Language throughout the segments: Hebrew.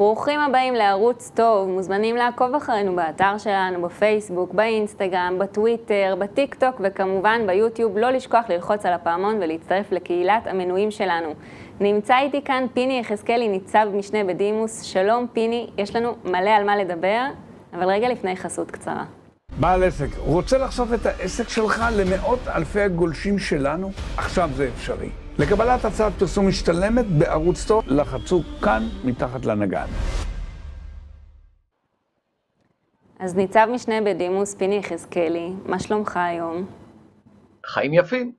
ברוכים הבאים לערוץ טוב, מוזמנים לעקוב אחרינו באתר שלנו, בפייסבוק, באינסטגרם, בטוויטר, בטיק טוק וכמובן ביוטיוב. לא לשכוח ללחוץ על הפעמון ולהצטרף לקהילת המנויים שלנו. נמצא איתי כאן פיני יחזקאלי, ניצב משנה בדימוס. שלום פיני, יש לנו מלא על מה לדבר, אבל רגע לפני חסות קצרה. בעל עסק, רוצה לחשוף את העסק שלך למאות אלפי הגולשים שלנו? עכשיו זה אפשרי. לקבלת הצעת פרסום משתלמת בערוץ טוב, לחצו כאן מתחת לנגן. אז ניצב משנה בדימוס, פיני יחזקאלי, מה שלומך היום? חיים יפים.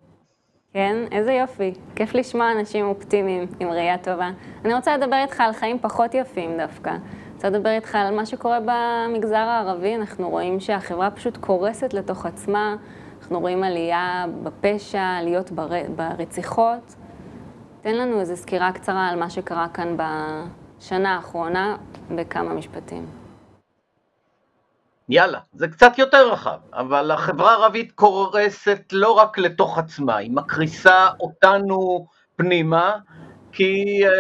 כן, איזה יופי. כיף לשמוע אנשים אופטימיים עם ראייה טובה. אני רוצה לדבר איתך על חיים פחות יפים דווקא. אני רוצה לדבר איתך על מה שקורה במגזר הערבי. אנחנו רואים שהחברה פשוט קורסת לתוך עצמה. אנחנו רואים עלייה בפשע, עליות בר... ברציחות. תן לנו איזו סקירה קצרה על מה שקרה כאן בשנה האחרונה בכמה משפטים. יאללה, זה קצת יותר רחב, אבל החברה הערבית קורסת לא רק לתוך עצמה, היא מקריסה אותנו פנימה, כי uh,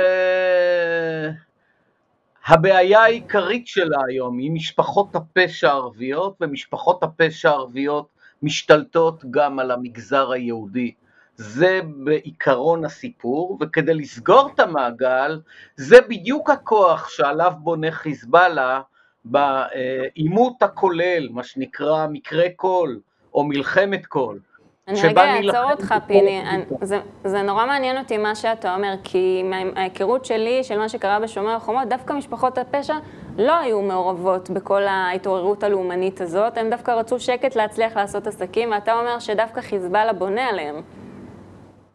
הבעיה העיקרית שלה היום היא משפחות הפשע הערביות, ומשפחות הפשע הערביות משתלטות גם על המגזר היהודי. זה בעיקרון הסיפור, וכדי לסגור את המעגל, זה בדיוק הכוח שעליו בונה חיזבאללה בעימות הכולל, מה שנקרא מקרה קול, או מלחמת קול. אני רגע אעצור אותך, פיני. זה, זה נורא מעניין אותי מה שאתה אומר, כי מההיכרות שלי, של מה שקרה בשומר החומות, דווקא משפחות הפשע לא היו מעורבות בכל ההתעוררות הלאומנית הזאת, הם דווקא רצו שקט להצליח לעשות עסקים, ואתה אומר שדווקא חיזבאללה בונה עליהם.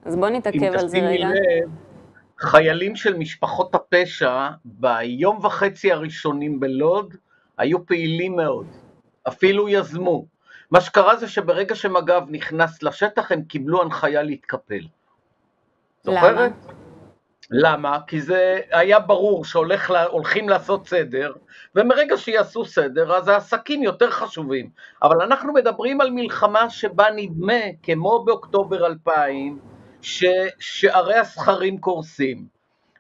אז בוא נתעכב על זה רגע. לב, חיילים של משפחות הפשע ביום וחצי הראשונים בלוד היו פעילים מאוד, אפילו יזמו. מה שקרה זה שברגע שמג"ב נכנס לשטח הם קיבלו הנחיה להתקפל. זוכרת? למה? למה? כי זה היה ברור שהולכים לעשות סדר, ומרגע שיעשו סדר אז העסקים יותר חשובים. אבל אנחנו מדברים על מלחמה שבה נדמה, כמו באוקטובר 2000, ששערי הסכרים קורסים,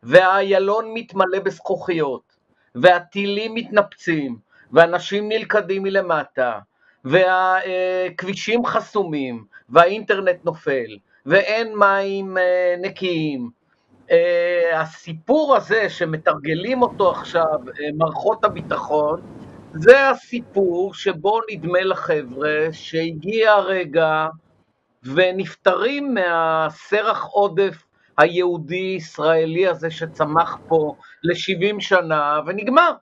והאיילון מתמלא בזכוכיות, והטילים מתנפצים, ואנשים נלכדים מלמטה, והכבישים חסומים, והאינטרנט נופל, ואין מים אה, נקיים. אה, הסיפור הזה שמתרגלים אותו עכשיו אה, מערכות הביטחון, זה הסיפור שבו נדמה לחבר'ה שהגיע הרגע ונפטרים מהסרח עודף היהודי-ישראלי הזה שצמח פה ל-70 שנה, ונגמר.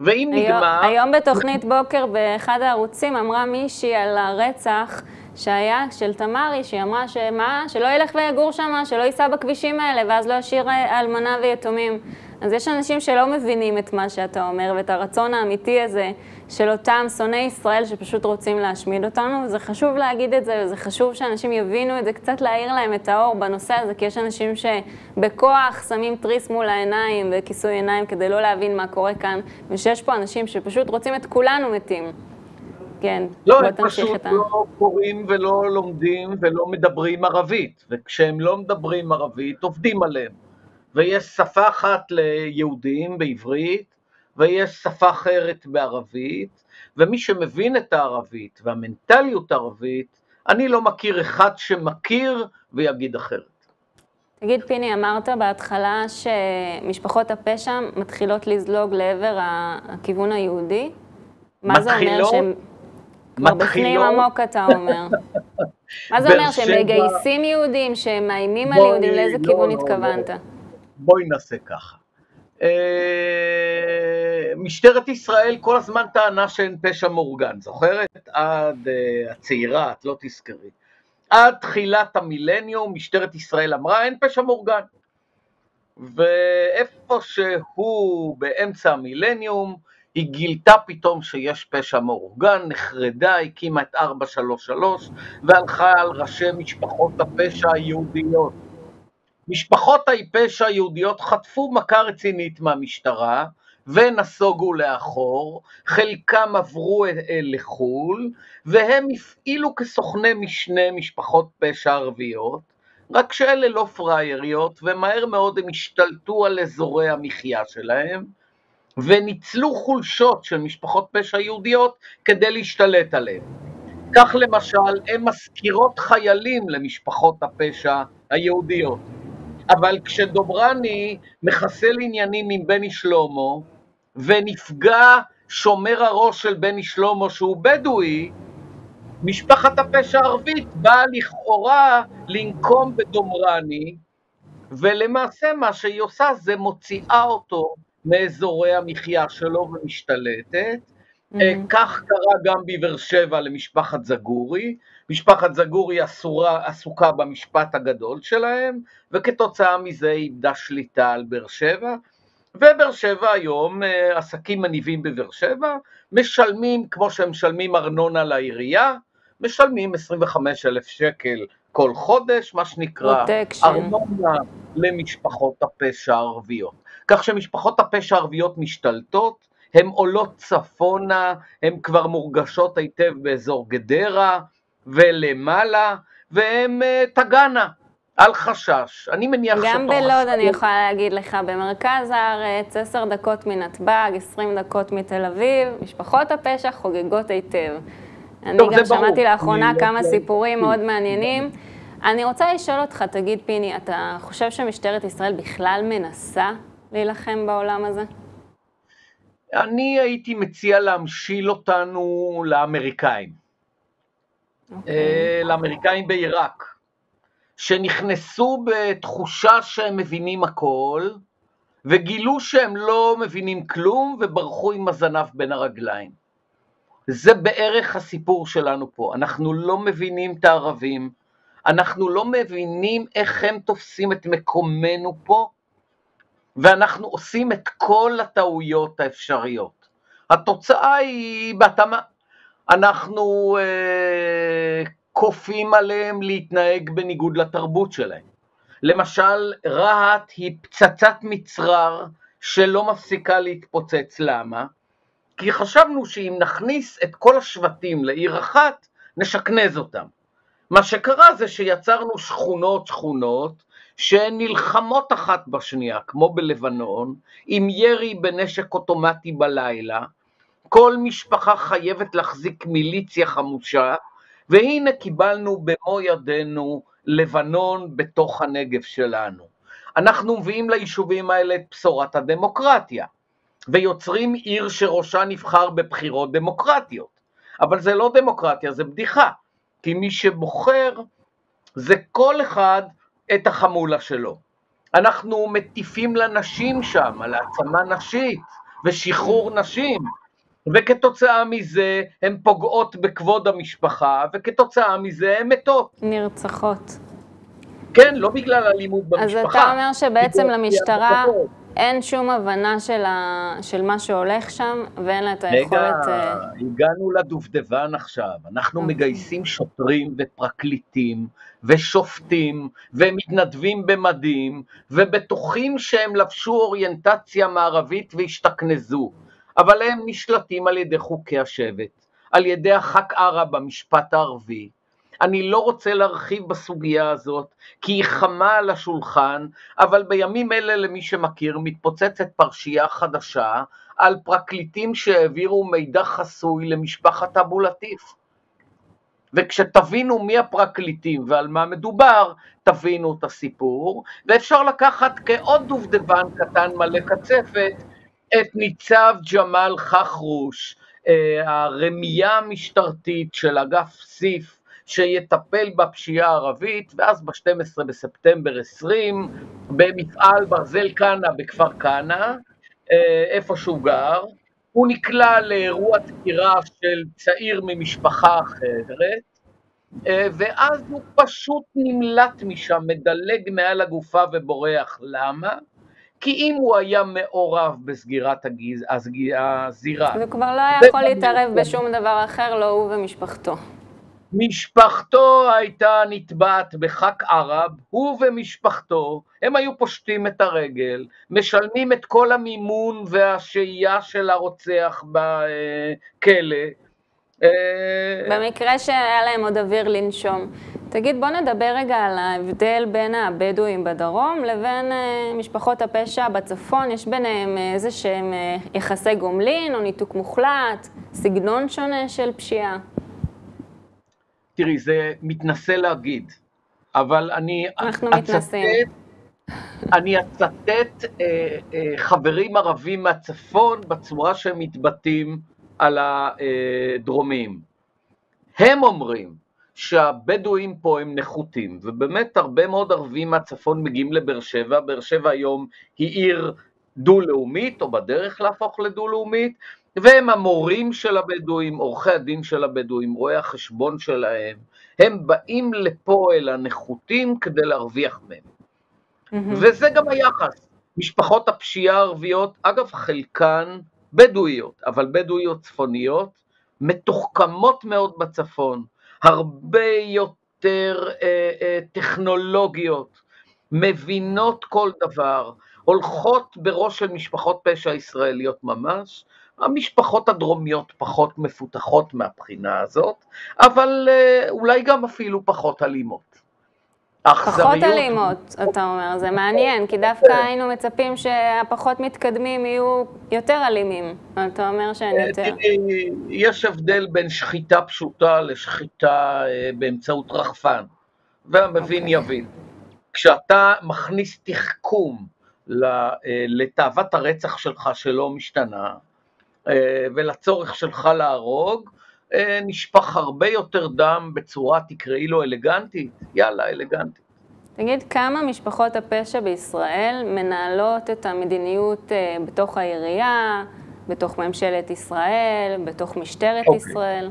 ואם היום, נגמר... היום בתוכנית בוקר באחד הערוצים אמרה מישהי על הרצח שהיה של תמרי, שהיא אמרה שמה, שלא ילך ויגור שם, שלא ייסע בכבישים האלה, ואז לא ישאיר אה, אלמנה ויתומים. אז יש אנשים שלא מבינים את מה שאתה אומר, ואת הרצון האמיתי הזה של אותם שונאי ישראל שפשוט רוצים להשמיד אותנו, וזה חשוב להגיד את זה, וזה חשוב שאנשים יבינו את זה, קצת להאיר להם את האור בנושא הזה, כי יש אנשים שבכוח שמים תריס מול העיניים וכיסוי עיניים כדי לא להבין מה קורה כאן, ושיש פה אנשים שפשוט רוצים את כולנו מתים. כן, לא, בוא תמשיך את ה... לא, הם פשוט לא קוראים ולא לומדים ולא מדברים ערבית, וכשהם לא מדברים ערבית עובדים עליהם. ויש שפה אחת ליהודים בעברית, ויש שפה אחרת בערבית, ומי שמבין את הערבית והמנטליות הערבית, אני לא מכיר אחד שמכיר ויגיד אחרת. תגיד, פיני, אמרת בהתחלה שמשפחות הפשע מתחילות לזלוג לעבר הכיוון היהודי? מה זה אומר שהם... כבר בפנים עמוק אתה אומר. מה זה אומר, שהם מגייסים יהודים, שהם מאיימים על יהודים, לאיזה לא, כיוון לא, התכוונת? בואי נעשה ככה. אה, משטרת ישראל כל הזמן טענה שאין פשע מאורגן, זוכרת? עד uh, הצעירה, את לא תזכרי. עד תחילת המילניום משטרת ישראל אמרה אין פשע מאורגן. ואיפה שהוא באמצע המילניום, היא גילתה פתאום שיש פשע מאורגן, נחרדה, הקימה את 433 והלכה על ראשי משפחות הפשע היהודיות. משפחות הפשע היהודיות חטפו מכה רצינית מהמשטרה ונסוגו לאחור, חלקם עברו לחו"ל, והם הפעילו כסוכני משנה משפחות פשע ערביות, רק שאלה לא פראייריות, ומהר מאוד הם השתלטו על אזורי המחיה שלהם, וניצלו חולשות של משפחות פשע יהודיות כדי להשתלט עליהן. כך למשל, הן מזכירות חיילים למשפחות הפשע היהודיות. אבל כשדוברני מחסל עניינים עם בני שלמה, ונפגע שומר הראש של בני שלמה שהוא בדואי, משפחת הפשע הערבית באה לכאורה לנקום בדומרני, ולמעשה מה שהיא עושה זה מוציאה אותו מאזורי המחיה שלו ומשתלטת. Mm-hmm. כך קרה גם בבאר שבע למשפחת זגורי, משפחת זגורי אסורה, עסוקה במשפט הגדול שלהם, וכתוצאה מזה היא איבדה שליטה על באר שבע, ובאר שבע היום, אה, עסקים מניבים בבאר שבע, משלמים, כמו שהם משלמים ארנונה לעירייה, משלמים 25 אלף שקל כל חודש, מה שנקרא. ארנונה למשפחות הפשע הערביות. כך שמשפחות הפשע הערביות משתלטות, הן עולות צפונה, הן כבר מורגשות היטב באזור גדרה ולמעלה, והן uh, תגענה על חשש. אני מניח גם שתוך בלוד, אני יכולה להגיד לך, במרכז הארץ, עשר דקות מנתב"ג, עשרים דקות מתל אביב, משפחות הפשע חוגגות היטב. אני גם. שמעתי לאחרונה לא- כמה לא- סיפורים מאוד מעניינים. אני רוצה לשאול אותך, תגיד, פיני, אתה חושב שמשטרת ישראל בכלל מנסה להילחם בעולם הזה? אני הייתי מציע להמשיל אותנו לאמריקאים, אוקיי. אה, לאמריקאים בעיראק, שנכנסו בתחושה שהם מבינים הכל, וגילו שהם לא מבינים כלום וברחו עם הזנב בין הרגליים. זה בערך הסיפור שלנו פה, אנחנו לא מבינים את הערבים, אנחנו לא מבינים איך הם תופסים את מקומנו פה, ואנחנו עושים את כל הטעויות האפשריות. התוצאה היא בהתאמה. אנחנו אה, כופים עליהם להתנהג בניגוד לתרבות שלהם. למשל, רהט היא פצצת מצרר שלא מפסיקה להתפוצץ. למה? כי חשבנו שאם נכניס את כל השבטים לעיר אחת, נשכנז אותם. מה שקרה זה שיצרנו שכונות שכונות שנלחמות אחת בשנייה, כמו בלבנון, עם ירי בנשק אוטומטי בלילה, כל משפחה חייבת להחזיק מיליציה חמושה, והנה קיבלנו במו ידינו לבנון בתוך הנגב שלנו. אנחנו מביאים ליישובים האלה את בשורת הדמוקרטיה, ויוצרים עיר שראשה נבחר בבחירות דמוקרטיות. אבל זה לא דמוקרטיה, זה בדיחה, כי מי שבוחר זה כל אחד את החמולה שלו. אנחנו מטיפים לנשים שם, על העצמה נשית ושחרור נשים, וכתוצאה מזה הן פוגעות בכבוד המשפחה, וכתוצאה מזה הן מתות. נרצחות. כן, לא בגלל אלימות אז במשפחה. אתה אומר שבעצם למשטרה. אין שום הבנה של, ה... של מה שהולך שם, ואין לה את היכולת... רגע, אה, הגענו לדובדבן עכשיו. אנחנו אוקיי. מגייסים שוטרים ופרקליטים ושופטים ומתנדבים במדים ובטוחים שהם לבשו אוריינטציה מערבית והשתכנזו, אבל הם נשלטים על ידי חוקי השבט, על ידי החק ערה במשפט הערבי. אני לא רוצה להרחיב בסוגיה הזאת, כי היא חמה על השולחן, אבל בימים אלה, למי שמכיר, מתפוצצת פרשייה חדשה על פרקליטים שהעבירו מידע חסוי למשפחת אבו לטיף. וכשתבינו מי הפרקליטים ועל מה מדובר, תבינו את הסיפור, ואפשר לקחת כעוד דובדבן קטן מלא קצפת את ניצב ג'מאל חכרוש, אה, הרמייה המשטרתית של אגף סיף, שיטפל בפשיעה הערבית, ואז ב-12 בספטמבר 20, במפעל ברזל כנא בכפר כנא, אה, איפה שהוא גר, הוא נקלע לאירוע דקירה של צעיר ממשפחה אחרת, אה, ואז הוא פשוט נמלט משם, מדלג מעל הגופה ובורח. למה? כי אם הוא היה מעורב בסגירת הגיז, הזירה, הוא כבר לא היה יכול להתערב נכון. בשום דבר אחר, לא הוא ומשפחתו. משפחתו הייתה נתבעת בחק ערב, הוא ומשפחתו, הם היו פושטים את הרגל, משלמים את כל המימון והשהייה של הרוצח בכלא. אה, במקרה שהיה להם עוד אוויר לנשום. תגיד, בוא נדבר רגע על ההבדל בין הבדואים בדרום לבין אה, משפחות הפשע בצפון. יש ביניהם איזה שהם אה, יחסי גומלין או ניתוק מוחלט, סגנון שונה של פשיעה. תראי, זה מתנשא להגיד, אבל אני... אנחנו מתנשאים. אני אצטט אה, אה, חברים ערבים מהצפון בצורה שהם מתבטאים על הדרומים. הם אומרים שהבדואים פה הם נחותים, ובאמת הרבה מאוד ערבים מהצפון מגיעים לבאר שבע, באר שבע היום היא עיר דו-לאומית, או בדרך להפוך לדו-לאומית, והם המורים של הבדואים, עורכי הדין של הבדואים, רואי החשבון שלהם, הם באים לפה אל הנחותים כדי להרוויח מהם. Mm-hmm. וזה גם היחס. משפחות הפשיעה הערביות, אגב חלקן בדואיות, אבל בדואיות צפוניות, מתוחכמות מאוד בצפון, הרבה יותר אה, אה, טכנולוגיות, מבינות כל דבר, הולכות בראש של משפחות פשע ישראליות ממש, המשפחות הדרומיות פחות מפותחות מהבחינה הזאת, אבל אה, אולי גם אפילו פחות אלימות. פחות אלימות, אתה אומר, זה מעניין, כי דווקא כן. היינו מצפים שהפחות מתקדמים יהיו יותר אלימים. אתה אומר שאין אה, יותר. יש הבדל בין שחיטה פשוטה לשחיטה אה, באמצעות רחפן, והמבין okay. אוקיי. יבין. כשאתה מכניס תחכום לתאוות הרצח שלך שלא משתנה, ולצורך שלך להרוג, נשפך הרבה יותר דם בצורה, תקראי לו אלגנטית, יאללה, אלגנטית. תגיד, כמה משפחות הפשע בישראל מנהלות את המדיניות אה, בתוך העירייה, בתוך ממשלת ישראל, בתוך משטרת okay. אוקיי. ישראל?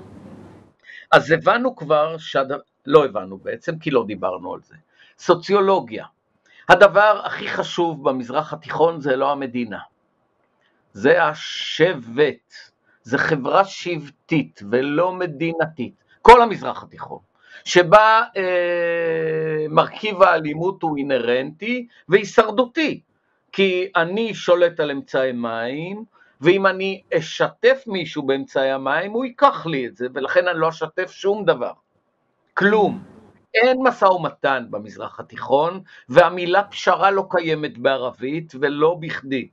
אז הבנו כבר, שד... לא הבנו בעצם, כי לא דיברנו על זה. סוציולוגיה. הדבר הכי חשוב במזרח התיכון זה לא המדינה, זה השבט. זה חברה שבטית ולא מדינתית, כל המזרח התיכון, שבה אה, מרכיב האלימות הוא אינהרנטי והישרדותי, כי אני שולט על אמצעי מים, ואם אני אשתף מישהו באמצעי המים, הוא ייקח לי את זה, ולכן אני לא אשתף שום דבר. כלום. אין משא ומתן במזרח התיכון, והמילה פשרה לא קיימת בערבית, ולא בכדי.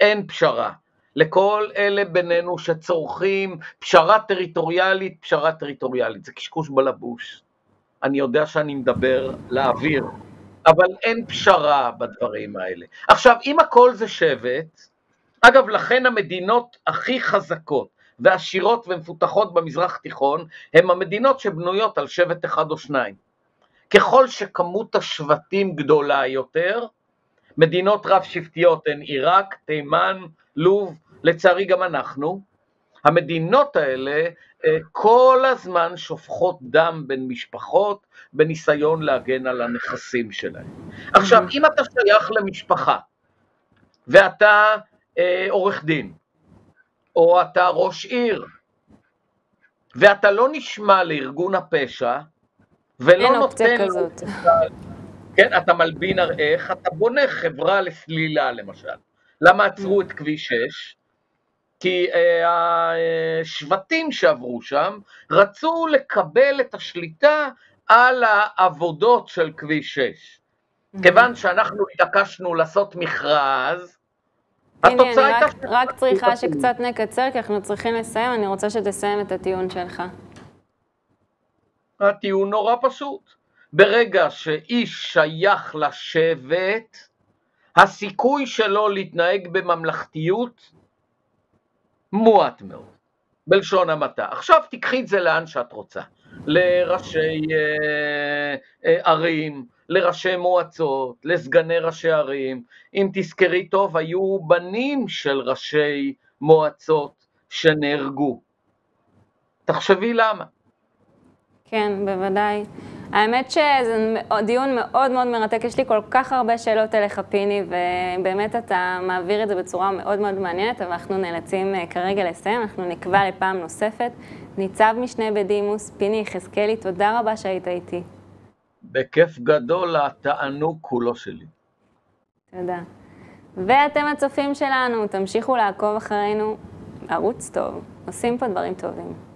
אין פשרה. לכל אלה בינינו שצורכים פשרה טריטוריאלית, פשרה טריטוריאלית, זה קשקוש בלבוש. אני יודע שאני מדבר לאוויר, אבל אין פשרה בדברים האלה. עכשיו, אם הכל זה שבט, אגב, לכן המדינות הכי חזקות ועשירות ומפותחות במזרח התיכון, הן המדינות שבנויות על שבט אחד או שניים. ככל שכמות השבטים גדולה יותר, מדינות רב שבטיות הן עיראק, תימן, לוב, לצערי גם אנחנו, המדינות האלה אה, כל הזמן שופכות דם בין משפחות בניסיון להגן על הנכסים שלהם. עכשיו, אם אתה שייך למשפחה ואתה אה, עורך דין, או אתה ראש עיר, ואתה לא נשמע לארגון הפשע, ולא נותן... אין אופציה כזאת. כן, אתה מלבין איך, אתה בונה חברה לסלילה למשל. למה עצרו את כביש 6? כי אה, השבטים שעברו שם רצו לקבל את השליטה על העבודות של כביש 6. Mm-hmm. כיוון שאנחנו התעקשנו לעשות מכרז, התוצאה הייתה... רק, רק צריכה שקצת נקצר, כי אנחנו צריכים לסיים, אני רוצה שתסיים את הטיעון שלך. הטיעון נורא פשוט. ברגע שאיש שייך לשבט, הסיכוי שלו להתנהג בממלכתיות מועט מאוד, בלשון המעטה. עכשיו תיקחי את זה לאן שאת רוצה, לראשי אה, אה, ערים, לראשי מועצות, לסגני ראשי ערים. אם תזכרי טוב, היו בנים של ראשי מועצות שנהרגו. תחשבי למה. כן, בוודאי. האמת שזה דיון מאוד מאוד מרתק, יש לי כל כך הרבה שאלות אליך, פיני, ובאמת אתה מעביר את זה בצורה מאוד מאוד מעניינת, אבל אנחנו נאלצים אה, כרגע לסיים, אנחנו נקבע לפעם נוספת. ניצב משנה בדימוס, פיני יחזקאלי, תודה רבה שהיית איתי. בכיף גדול, התענוג כולו שלי. תודה. ואתם הצופים שלנו, תמשיכו לעקוב אחרינו, ערוץ טוב, עושים פה דברים טובים.